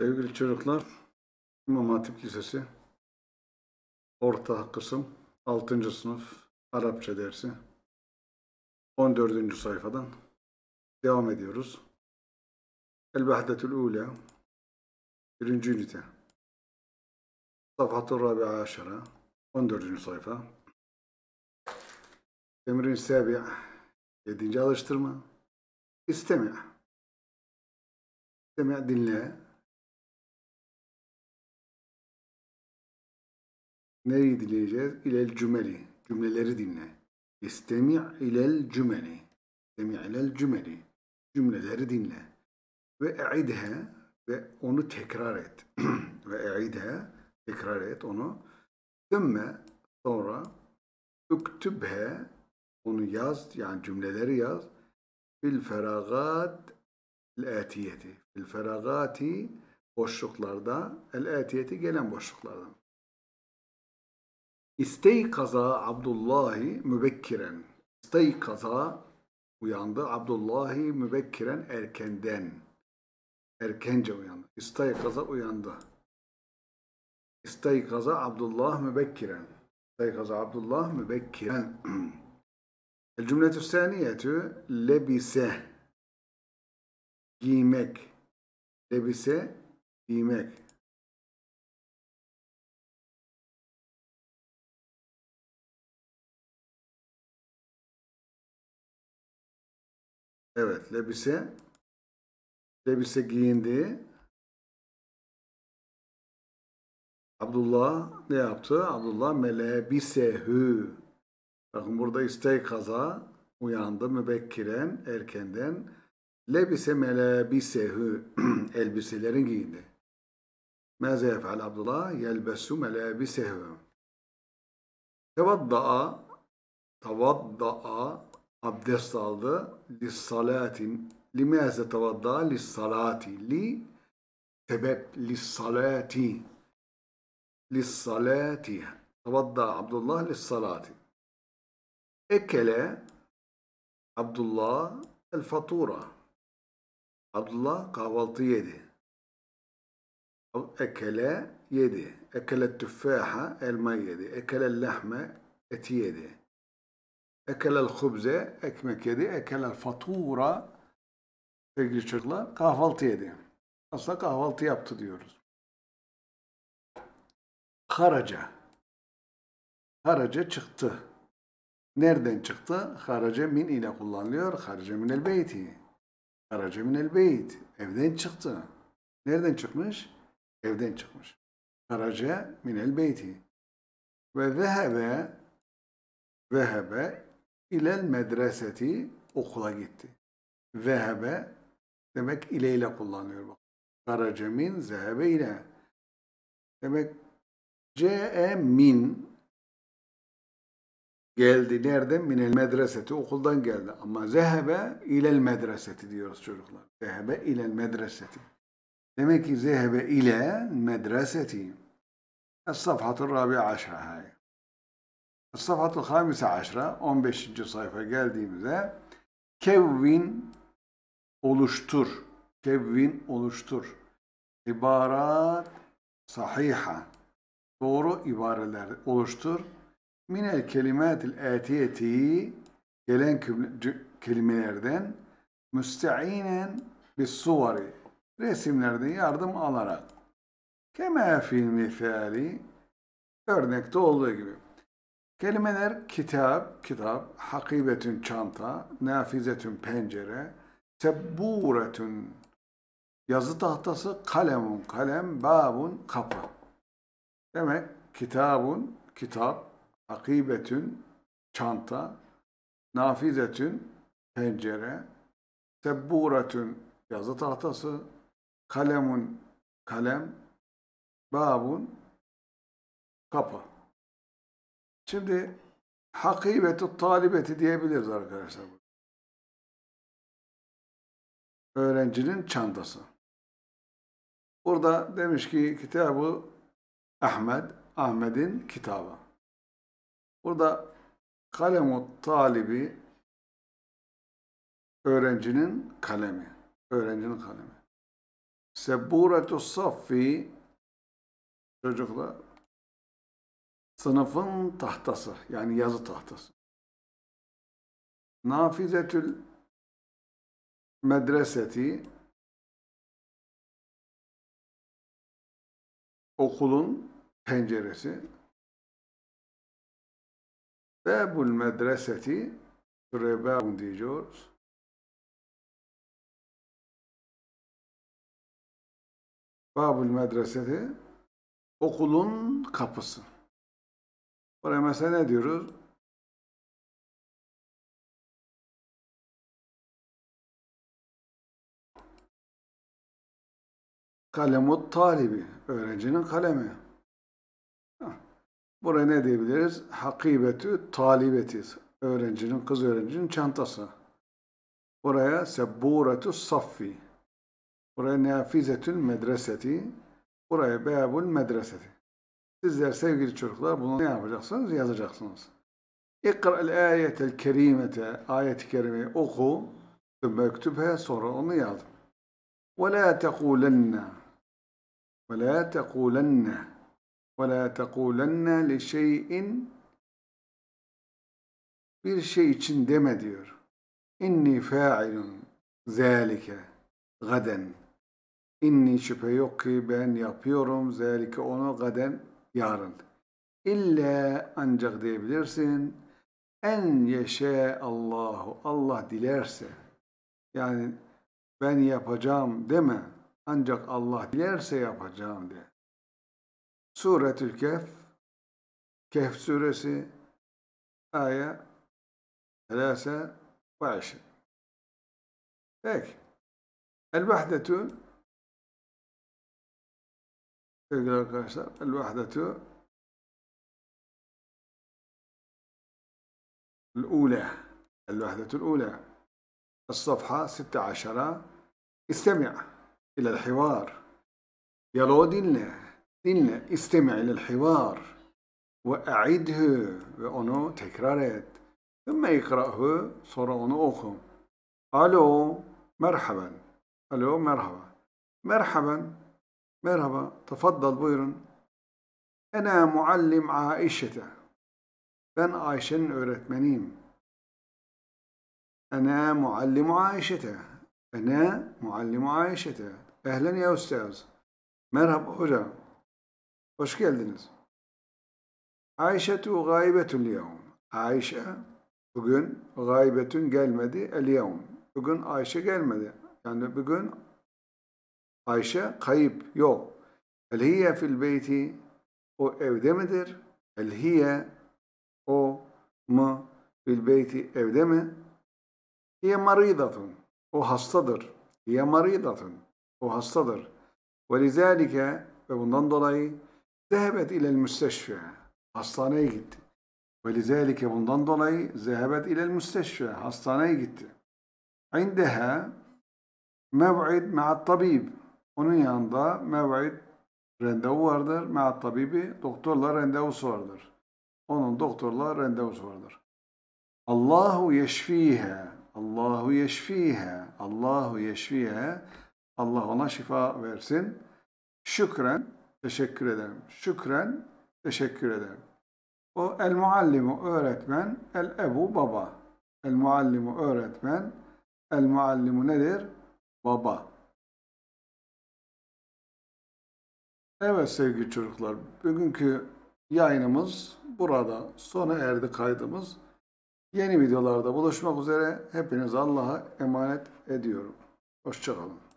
Sevgili çocuklar, İmam Hatip Lisesi orta kısım 6. sınıf Arapça dersi 14. sayfadan devam ediyoruz. El-Vahdetül Ula 1. ünite Safhatur Rabi'a Aşara 14. sayfa Emrin Sabi 7. alıştırma İstemi İstemi dinle Nereyi dinleyeceğiz? İlel cümeli. Cümleleri dinle. İstemi' ilel cümeli. İstemi' ilel cümeli. Cümleleri dinle. Ve e'idhe ve onu tekrar et. ve e'idhe tekrar et onu. Sümme sonra üktübhe onu yaz yani cümleleri yaz. Fil feragat el-atiyeti. Fil feragati boşluklarda el-atiyeti gelen boşluklardan. İsteykaza Abdullahi mübekkiren. İsteykaza uyandı. Abdullahi mübekkiren erkenden. Erkence uyandı. İsteykaza uyandı. İsteykaza Abdullah mübekkiren. İsteykaza Abdullah mübekkiren. Cümletü saniyetü lebise giymek. Lebise giymek. Evet, lebise lebise giyindi. Abdullah ne yaptı? Abdullah melebisehü. Bakın burada isteykaza uyandı mübekkiren erkenden. Lebise melebisehü elbiselerin giyindi. Mâze yef'al Abdullah? Yelbesu melebisehü. Tevadda'a tevadda'a abdest aldı. Lissalatin. Limâze tevadda lissalati. Li sebep lissalati. Lissalati. Tevadda Abdullah lissalati. Ekele Abdullah el fatura. Abdullah kahvaltı yedi. Ekele yedi. Ekele tüffaha elma yedi. Ekele lehme eti yedi. Ekelel hubze, ekmek yedi. Ekelel fatura, sevgili çocuklar, kahvaltı yedi. Aslında kahvaltı yaptı diyoruz. Haraca. Haraca çıktı. Nereden çıktı? Haraca min ile kullanılıyor. Haraca minel beyti. Haraca minel beyt. Evden çıktı. Nereden çıkmış? Evden çıkmış. Haraca minel beyti. Ve zehebe zehebe İlel medreseti okula gitti. Zehebe demek ile ile kullanıyor. Bak. Karacemin zehebe ile. Demek ce min geldi. Nereden? Minel medreseti. Okuldan geldi. Ama zehebe ilel medreseti diyoruz çocuklar. Zehebe ilel medreseti. Demek ki zehebe ile medreseti. Es-safhatı rabi aşağı. Safatul Hamise Aşra 15. sayfa geldiğimizde kevvin oluştur. Kevvin oluştur. İbarat sahiha. Doğru ibareler oluştur. Minel kelimatil atiyeti gelen kelimelerden müsteinen bis suvari resimlerden yardım alarak kema fil misali örnekte olduğu gibi Kelimeler kitap, kitap, hakibetün çanta, nafizetün pencere, tebburetün yazı tahtası, kalemun kalem, babun kapı. Demek kitabun kitap, hakibetün çanta, nafizetün pencere, tebburetün yazı tahtası, kalemun kalem, babun kapı. Şimdi hakibetu talibeti diyebiliriz arkadaşlar. Öğrencinin çantası. Burada demiş ki kitabı Ahmet, Ahmet'in kitabı. Burada kalemu talibi öğrencinin kalemi. Öğrencinin kalemi. Sebburetu saffi çocuklar sınıfın tahtası yani yazı tahtası. Nafizetül medreseti okulun penceresi Babul medreseti şuraya babun diyeceğiz. Babul medreseti okulun kapısı. Buraya mesela ne diyoruz? Kalemut talibi, öğrencinin kalemi. Buraya ne diyebiliriz? Hakibetü talibeti, öğrencinin, kız öğrencinin çantası. Buraya sebburetü saffi. Buraya nafizetül medreseti. Buraya beabul medreseti. Sizler sevgili çocuklar bunu ne yapacaksınız? Yazacaksınız. İkra'l ayetel kerimete, ayet-i kerimeyi oku, mektubhe sonra onu yaz. La tekulenne ve la tekulenne li şeyin bir şey için deme diyor. İnni fa'ilun zâlike gaden. İnni şüphe yok ki ben yapıyorum zâlike onu gaden yarın. İlla ancak diyebilirsin. En yeşe Allahu. Allah dilerse. Yani ben yapacağım deme. Ancak Allah dilerse yapacağım de. Suretül Kehf Kehf suresi ayet 23 Peki. El-vahdetü الوحدة الأولى الوحدة الأولى. الصفحة 16 استمع إلى الحوار. يلو دلنا دلنا استمع إلى الحوار. وأعده وأنو تكرارات ثم يقرأه صورة أنو أخو. ألو مرحبا. ألو مرحبا. مرحبا. Merhaba, tafaddal buyurun. Ene muallim Aişe'te. Ben Ayşe'nin öğretmeniyim. Ene muallimu Aişe'te. Ene muallimu Aişe'te. Ehlen ya üstaz. Merhaba hocam. Hoş geldiniz. Ayşetu gaybetül yevm. Ayşe bugün gaybetün gelmedi el yevm. Bugün Ayşe gelmedi. Yani bugün Ayşe kayıp yok. El hiye fil beyti o evde midir? El hiye o mu fil beyti evde mi? Hiye maridatun. O hastadır. Hiye maridatun. O hastadır. Ve lizalike ve bundan dolayı zehebet ilel müsteşfe. Hastaneye gitti. Ve lizalike bundan dolayı zehebet ilel müsteşfe. Hastaneye gitti. İndeha mev'id ma'at tabib. Onun yanında mev'id randevu vardır. Ma'at tabibi doktorla randevusu vardır. Onun doktorla randevusu vardır. Allahu yeşfiha. Allahu yeşfiha. Allahu yeşfiha. Allah ona şifa versin. Şükren teşekkür ederim. Şükren teşekkür ederim. O el muallimu öğretmen, el ebu baba. El muallimu öğretmen, el muallimu nedir? Baba. Evet sevgili çocuklar, bugünkü yayınımız burada sona erdi kaydımız. Yeni videolarda buluşmak üzere hepiniz Allah'a emanet ediyorum. Hoşçakalın.